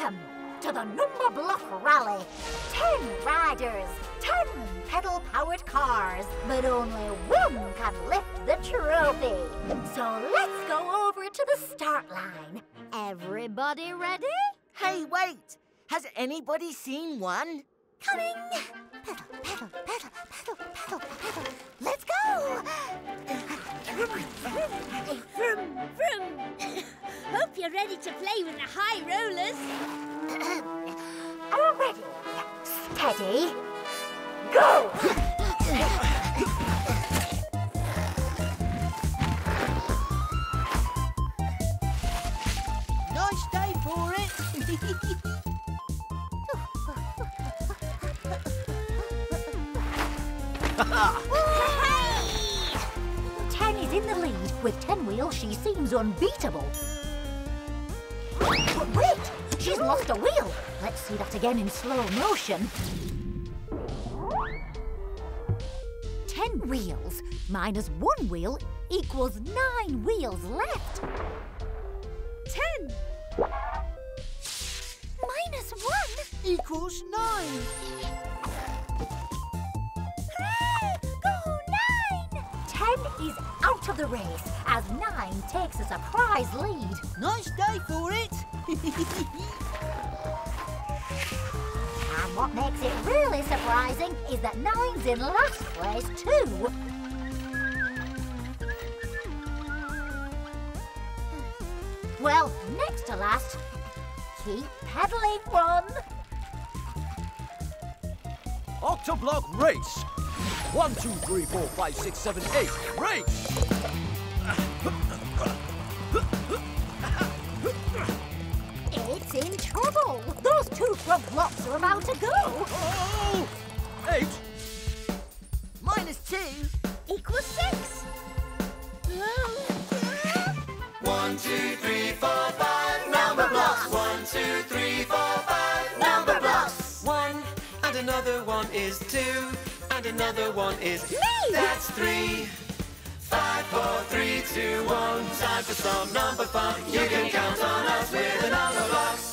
Welcome to the Numberblock Rally. Ten riders, ten pedal-powered cars, but only one can lift the trophy. So let's go over to the start line. Everybody ready? Hey, wait! Has anybody seen one? Coming! Pedal, pedal, pedal, pedal, pedal, pedal. Let's go! Vroom, vroom. Hope you're ready to play with the high rollers. Are ready, steady, go! Nice day for it. Ten is in the lead. With ten wheels, she seems unbeatable. Wait! She's lost a wheel. Let's see that again in slow motion. Ten wheels minus one wheel equals nine wheels left. Ten. Minus one? Equals nine. Of the race as nine takes a surprise lead. Nice day for it. And what makes it really surprising is that nine's in last place too. Well, next to last, keep pedaling one. Octoblock race. One, two, three, four, five, six, seven, eight. Race. It's in trouble. Those two front blocks are about to go. Oh! Eight. Minus two. Equals six. One, two, three, four, five. Numberblocks. One, two, three, four, five. Numberblocks. One, and another one is two, and another one is me. That's three. Five, four, three, two, one. Time for some number fun. You can count on us with the Numberblocks.